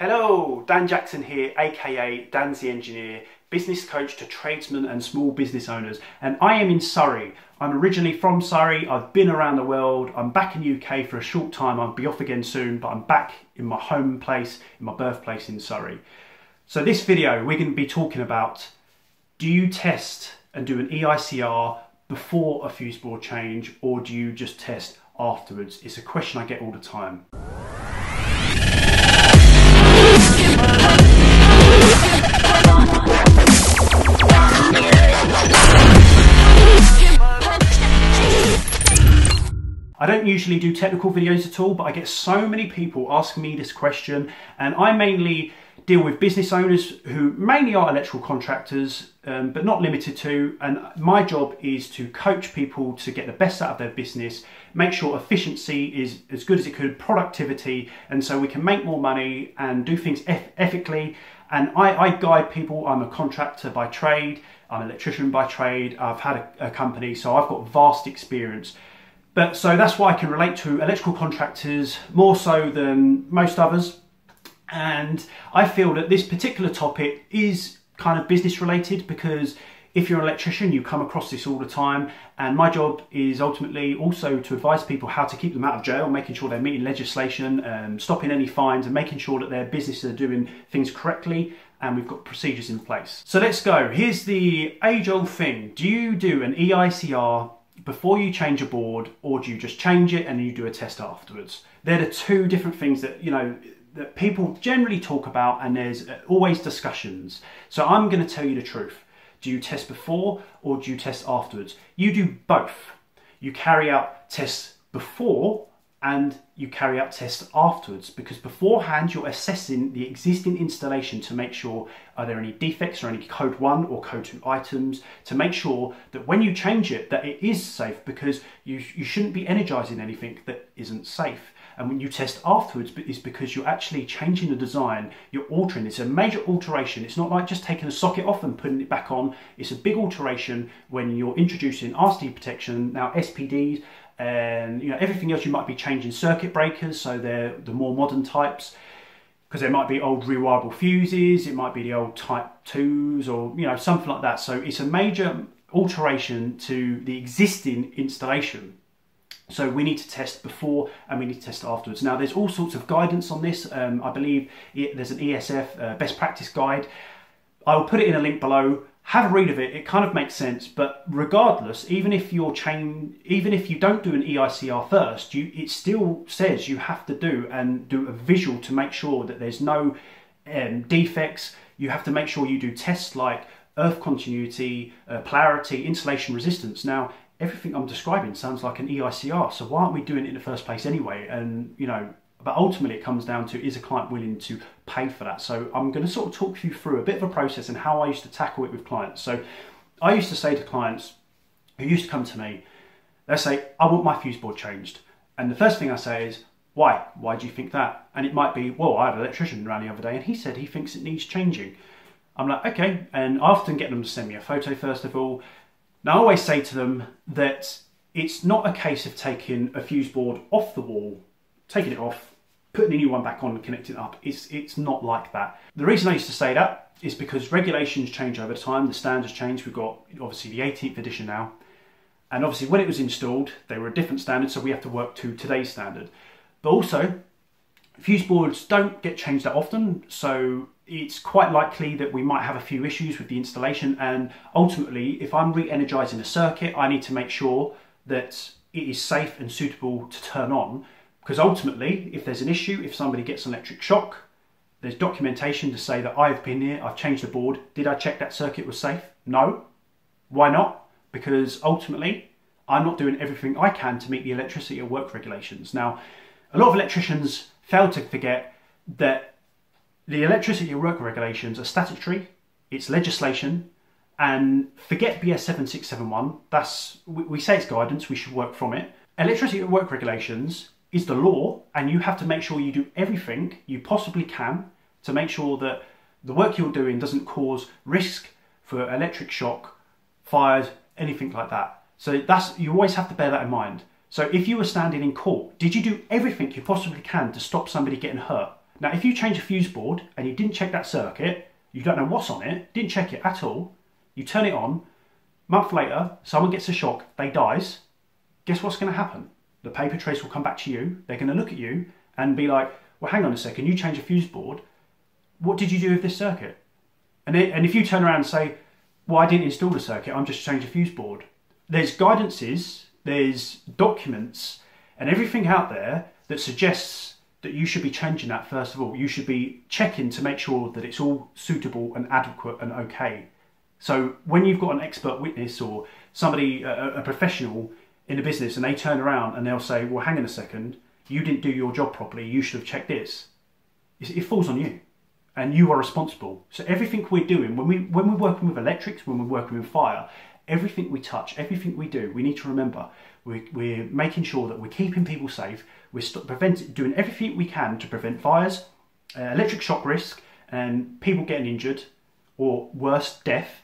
Hello, Dan Jackson here, aka Dan's the Engineer, business coach to tradesmen and small business owners. And I am in Surrey. I'm originally from Surrey, I've been around the world, I'm back in UK for a short time, I'll be off again soon, but I'm back in my home place, in my birthplace in Surrey. So this video, we're going to be talking about, do you test and do an EICR before a fuse board change, or do you just test afterwards? It's a question I get all the time. I don't usually do technical videos at all, but I get so many people asking me this question, and I mainly deal with business owners who mainly are electrical contractors, um, but not limited to. And my job is to coach people to get the best out of their business, make sure efficiency is as good as it could, productivity, and so we can make more money and do things ethically. And I, I guide people. I'm a contractor by trade. I'm an electrician by trade. I've had a, a company, so I've got vast experience. But so that's why I can relate to electrical contractors more so than most others. And I feel that this particular topic is kind of business related because if you're an electrician, you come across this all the time. And my job is ultimately also to advise people how to keep them out of jail, making sure they're meeting legislation, um, stopping any fines, and making sure that their businesses are doing things correctly. And we've got procedures in place. So let's go. Here's the age old thing Do you do an EICR before you change a board or do you just change it and you do a test afterwards? They're the two different things that, you know, that people generally talk about and there's uh, always discussions. So I'm going to tell you the truth. Do you test before or do you test afterwards? You do both. You carry out tests before and you carry out tests afterwards because beforehand you're assessing the existing installation to make sure are there any defects or any code 1 or code 2 items to make sure that when you change it that it is safe because you, you shouldn't be energizing anything that isn't safe. And when you test afterwards is because you're actually changing the design you're altering it's a major alteration. It's not like just taking a socket off and putting it back on. It's a big alteration when you're introducing RCD protection. Now SPDs and you know everything else you might be changing circuit breakers so they're the more modern types because there might be old rewirable fuses it might be the old type 2s or you know something like that so it's a major alteration to the existing installation so we need to test before and we need to test afterwards. Now there's all sorts of guidance on this. Um, I believe it, there's an ESF uh, best practice guide. I will put it in a link below have a read of it. It kind of makes sense, but regardless, even if you're chain, even if you don't do an EICR first, you it still says you have to do and do a visual to make sure that there's no um, defects. You have to make sure you do tests like earth continuity, uh, polarity, insulation resistance. Now, everything I'm describing sounds like an EICR, so why aren't we doing it in the first place anyway? And you know, but ultimately it comes down to is a client willing to pay for that? So i'm going to sort of talk you through a bit of a process and how i used to tackle it with clients. So i used to say to clients who used to come to me they say i want my fuse board changed. And the first thing i say is why? Why do you think that? And it might be well i had an electrician around the other day and he said he thinks it needs changing. I'm like okay. And i often get them to send me a photo first of all. Now i always say to them that it's not a case of taking a fuse board off the wall taking it off, putting a new one back on and connecting it up. It's, it's not like that. The reason I used to say that is because regulations change over time, the standards change. We've got obviously the 18th edition now. And obviously when it was installed, they were a different standard, so we have to work to today's standard. But also, fuse boards don't get changed that often, so it's quite likely that we might have a few issues with the installation. And ultimately, if I'm re-energizing a circuit, I need to make sure that it is safe and suitable to turn on because ultimately, if there's an issue, if somebody gets an electric shock, there's documentation to say that I've been here, I've changed the board. Did I check that circuit was safe? No. Why not? Because ultimately, I'm not doing everything I can to meet the electricity at work regulations. Now, a lot of electricians fail to forget that the electricity at work regulations are statutory, it's legislation, and forget BS 7671. That's we say it's guidance, we should work from it. Electricity at work regulations is the law, and you have to make sure you do everything you possibly can to make sure that the work you're doing doesn't cause risk for electric shock, fires, anything like that. So that's you always have to bear that in mind. So if you were standing in court, did you do everything you possibly can to stop somebody getting hurt? Now, if you change a fuse board and you didn't check that circuit, you don't know what's on it, didn't check it at all, you turn it on, month later, someone gets a shock, they dies, guess what's going to happen? The paper trace will come back to you, they're going to look at you and be like, well, hang on a second, you change a fuse board, what did you do with this circuit? And, it, and if you turn around and say, well, I didn't install the circuit, I'm just changing a fuse board. There's guidances, there's documents, and everything out there that suggests that you should be changing that first of all. You should be checking to make sure that it's all suitable and adequate and okay. So when you've got an expert witness or somebody, a, a professional in the business, and they turn around and they'll say, well, hang on a second, you didn't do your job properly, you should have checked this. It falls on you and you are responsible. So everything we're doing, when, we, when we're working with electrics, when we're working with fire, everything we touch, everything we do, we need to remember we're, we're making sure that we're keeping people safe, we're prevent, doing everything we can to prevent fires, uh, electric shock risk, and people getting injured, or worse, death.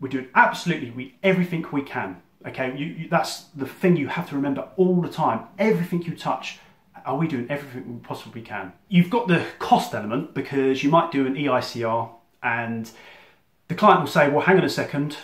We're doing absolutely we, everything we can. Okay, you, you, that's the thing you have to remember all the time. Everything you touch, are we doing everything we possibly can? You've got the cost element because you might do an EICR and the client will say, well, hang on a second,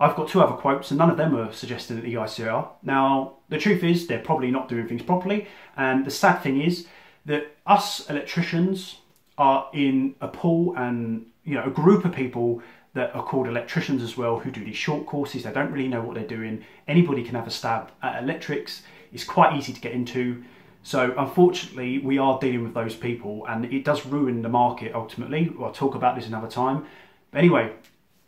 I've got two other quotes and none of them are suggesting an EICR. Now, the truth is they're probably not doing things properly. And the sad thing is that us electricians are in a pool and you know a group of people that are called electricians as well who do these short courses. They don't really know what they're doing. Anybody can have a stab at electrics. It's quite easy to get into. So unfortunately, we are dealing with those people and it does ruin the market ultimately. I'll talk about this another time. But anyway,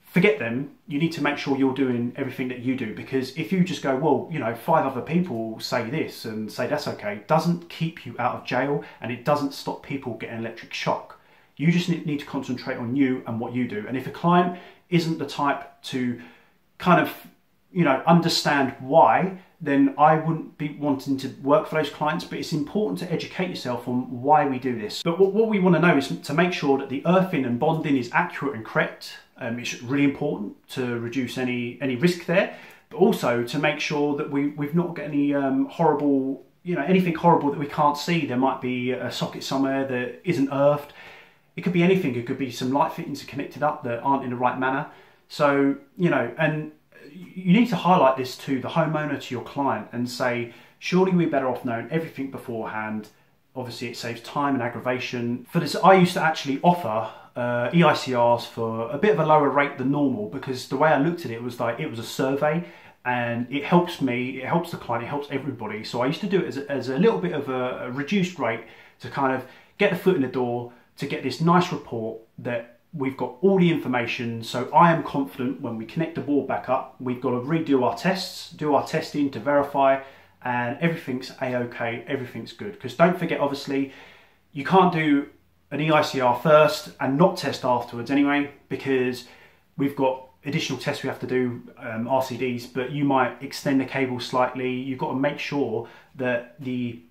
forget them. You need to make sure you're doing everything that you do because if you just go, well, you know, five other people say this and say that's okay, doesn't keep you out of jail and it doesn't stop people getting electric shock. You just need to concentrate on you and what you do. And if a client isn't the type to kind of, you know, understand why, then I wouldn't be wanting to work for those clients. But it's important to educate yourself on why we do this. But what, we want to know is to make sure that the earthing and bonding is accurate and correct um, it's really important to reduce any any risk there, but also to make sure that we we've not got any um, horrible you know anything horrible that we can't see. There might be a socket somewhere that isn't earthed. It could be anything. It could be some light fittings are connected up that aren't in the right manner. So you know, and you need to highlight this to the homeowner, to your client, and say, surely we're better off knowing everything beforehand. Obviously, it saves time and aggravation. For this, I used to actually offer uh, EICRs for a bit of a lower rate than normal because the way I looked at it was like it was a survey and it helps me, it helps the client, it helps everybody. So I used to do it as a, as a little bit of a, a reduced rate to kind of get the foot in the door, to get this nice report that we've got all the information. So I am confident when we connect the board back up, we've got to redo our tests, do our testing to verify and everything's a-okay, everything's good. Because don't forget, obviously, you can't do an EICR first and not test afterwards anyway, because we've got additional tests we have to do, um, RCDs, but you might extend the cable slightly. You've got to make sure that the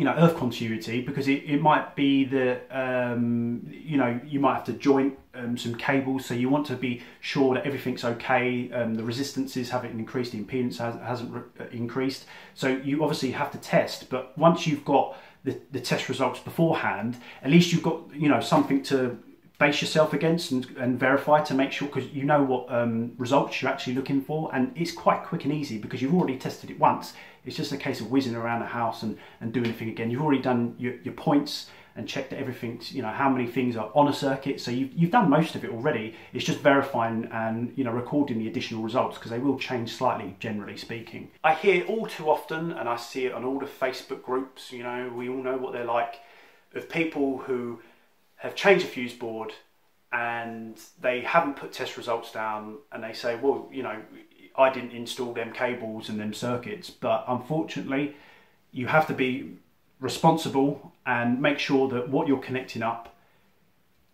you know earth continuity because it, it might be that um, you know you might have to joint um, some cables so you want to be sure that everything's okay um, the resistances haven't increased the impedance has, hasn't uh, increased. So you obviously have to test but once you've got the, the test results beforehand, at least you've got you know something to base yourself against and, and verify to make sure because you know what um, results you're actually looking for and it's quite quick and easy because you've already tested it once it's just a case of whizzing around the house and, and doing anything again you've already done your, your points and checked that everything's, you know, how many things are on a circuit. So you've, you've done most of it already. It's just verifying and, you know, recording the additional results because they will change slightly, generally speaking. I hear all too often, and I see it on all the Facebook groups, you know, we all know what they're like, of people who have changed a fuse board and they haven't put test results down and they say, well, you know, I didn't install them cables and them circuits, but unfortunately, you have to be responsible and make sure that what you're connecting up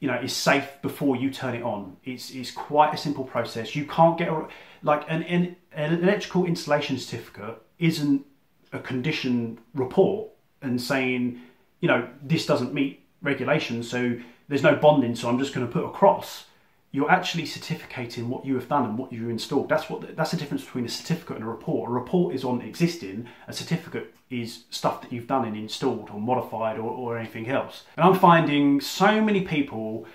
you know is safe before you turn it on. It's, it's quite a simple process. You can't get a, like an, an, an electrical installation certificate isn't a condition report and saying you know this doesn't meet regulations so there's no bonding so i'm just going to put a cross you're actually certificating what you have done and what you installed. That's what the, that's the difference between a certificate and a report. A report is on existing. A certificate is stuff that you've done and installed or modified or, or anything else. And I'm finding so many people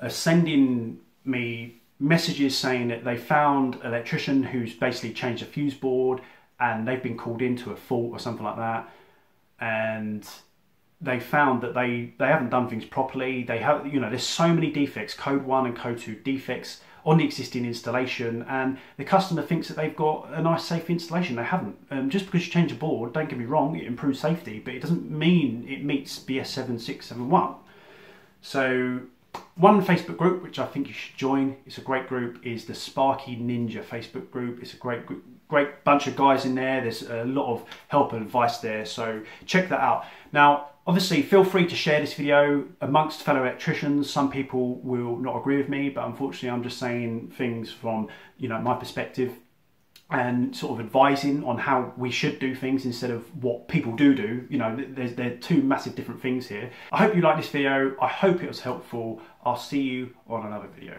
are sending me messages saying that they found an electrician who's basically changed a fuse board and they've been called into a fault or something like that and they found that they they haven't done things properly. They have you know there's so many defects code 1 and code 2 defects on the existing installation and the customer thinks that they've got a nice safe installation. They haven't. Um, just because you change a board don't get me wrong it improves safety but it doesn't mean it meets bs 7671 so one Facebook group which I think you should join, it's a great group, is the Sparky Ninja Facebook group. It's a great group, great bunch of guys in there. There's a lot of help and advice there, so check that out. Now, obviously, feel free to share this video amongst fellow electricians. Some people will not agree with me, but unfortunately, I'm just saying things from you know my perspective and sort of advising on how we should do things instead of what people do do. You know, there's there are two massive different things here. I hope you like this video. I hope it was helpful. I'll see you on another video.